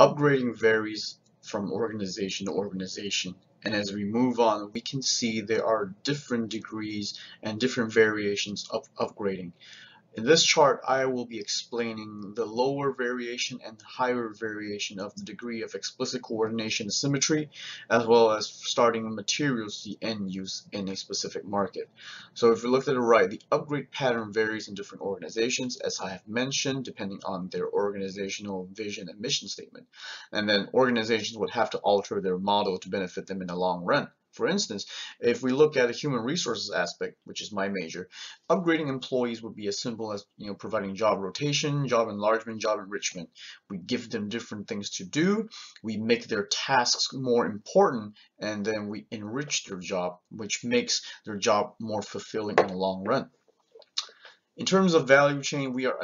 Upgrading varies from organization to organization and as we move on we can see there are different degrees and different variations of upgrading. In this chart, I will be explaining the lower variation and higher variation of the degree of explicit coordination symmetry, as well as starting materials the end use in a specific market. So if you look to the right, the upgrade pattern varies in different organizations, as I have mentioned, depending on their organizational vision and mission statement. And then organizations would have to alter their model to benefit them in the long run. For instance, if we look at a human resources aspect, which is my major, upgrading employees would be as simple as you know providing job rotation, job enlargement, job enrichment. We give them different things to do, we make their tasks more important, and then we enrich their job, which makes their job more fulfilling in the long run. In terms of value chain, we are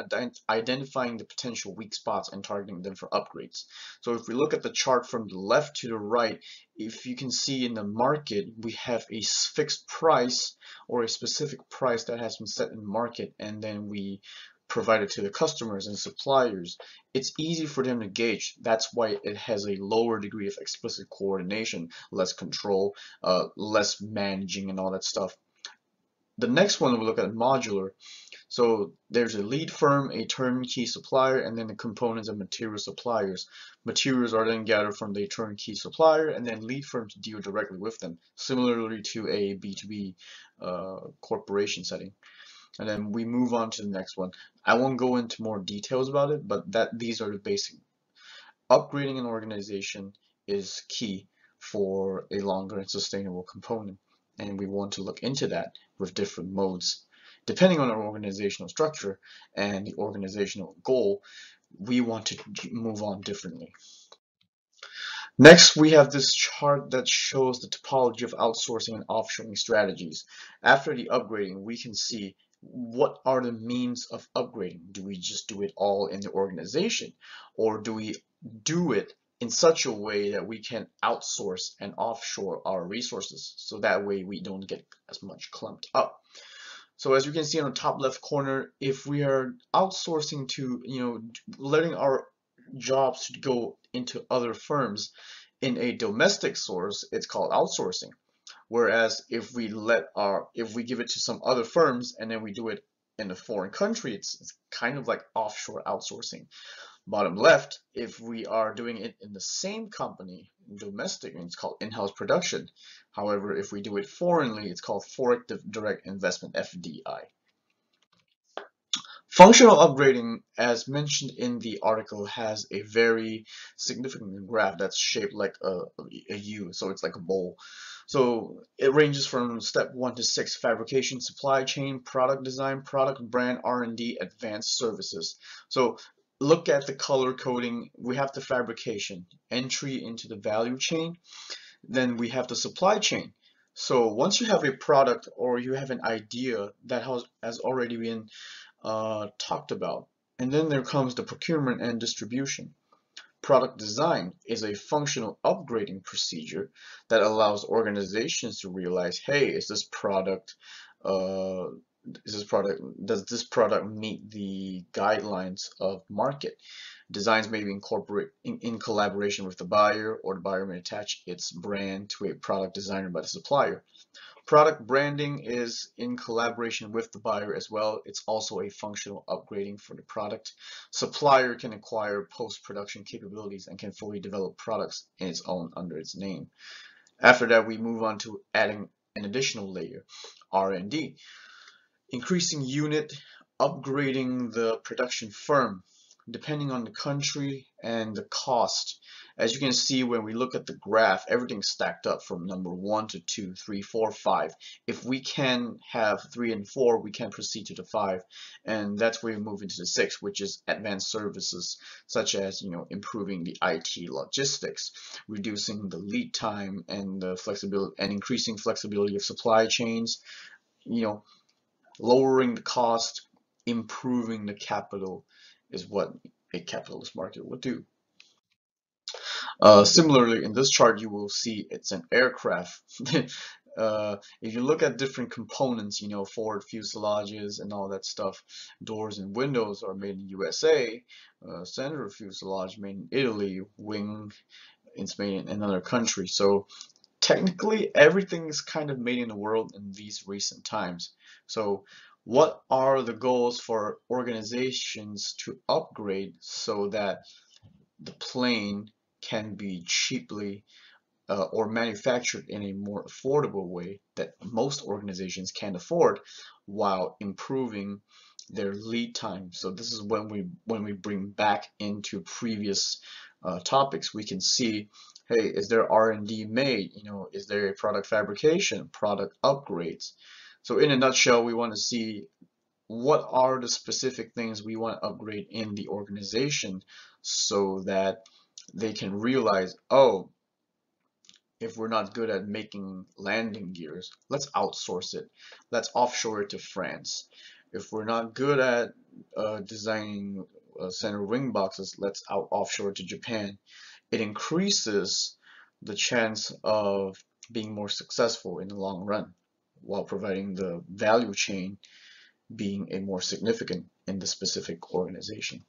identifying the potential weak spots and targeting them for upgrades. So if we look at the chart from the left to the right, if you can see in the market, we have a fixed price or a specific price that has been set in market, and then we provide it to the customers and suppliers. It's easy for them to gauge. That's why it has a lower degree of explicit coordination, less control, uh, less managing and all that stuff. The next one we look at modular. So there's a lead firm, a turnkey supplier, and then the components and material suppliers. Materials are then gathered from the turnkey supplier, and then lead firms deal directly with them, similarly to a B2B uh, corporation setting. And then we move on to the next one. I won't go into more details about it, but that these are the basic. Upgrading an organization is key for a longer and sustainable component, and we want to look into that with different modes depending on our organizational structure and the organizational goal, we want to move on differently. Next, we have this chart that shows the topology of outsourcing and offshoring strategies. After the upgrading, we can see what are the means of upgrading. Do we just do it all in the organization? Or do we do it in such a way that we can outsource and offshore our resources so that way we don't get as much clumped up. So as you can see on the top left corner, if we are outsourcing to, you know, letting our jobs go into other firms in a domestic source, it's called outsourcing. Whereas if we let our, if we give it to some other firms and then we do it in a foreign country, it's, it's kind of like offshore outsourcing. Bottom left, if we are doing it in the same company, domestic, it's called in-house production. However, if we do it foreignly, it's called foreign direct investment, FDI. Functional upgrading, as mentioned in the article, has a very significant graph that's shaped like a, a U, so it's like a bowl. So it ranges from step one to six, fabrication, supply chain, product design, product brand, R&D, advanced services. So look at the color coding, we have the fabrication, entry into the value chain, then we have the supply chain. So once you have a product or you have an idea that has, already been uh, talked about, and then there comes the procurement and distribution. Product design is a functional upgrading procedure that allows organizations to realize, hey, is this product uh, is this product does this product meet the guidelines of market? Designs may be incorporate in, in collaboration with the buyer or the buyer may attach its brand to a product designed by the supplier. Product branding is in collaboration with the buyer as well. It's also a functional upgrading for the product. Supplier can acquire post-production capabilities and can fully develop products in its own under its name. After that we move on to adding an additional layer R&D increasing unit, upgrading the production firm, depending on the country and the cost. As you can see when we look at the graph, everything's stacked up from number one to two, three, four, five. If we can have three and four, we can proceed to the five. And that's where we move into the six, which is advanced services, such as, you know, improving the IT logistics, reducing the lead time and the flexibility and increasing flexibility of supply chains, you know, lowering the cost, improving the capital is what a capitalist market would do. Uh, similarly, in this chart, you will see it's an aircraft. uh, if you look at different components, you know, Ford fuselages and all that stuff, doors and windows are made in USA, uh, center fuselage made in Italy, wing it's made in another country. So technically everything is kind of made in the world in these recent times. So what are the goals for organizations to upgrade so that the plane can be cheaply uh, or manufactured in a more affordable way that most organizations can afford while improving their lead time. So this is when we when we bring back into previous uh, topics, we can see, hey, is there R&D made? You know, is there a product fabrication, product upgrades? So in a nutshell, we want to see what are the specific things we want to upgrade in the organization so that they can realize, oh, if we're not good at making landing gears, let's outsource it. Let's offshore it to France. If we're not good at uh, designing uh, center wing boxes, let's out offshore to Japan. It increases the chance of being more successful in the long run while providing the value chain being a more significant in the specific organization.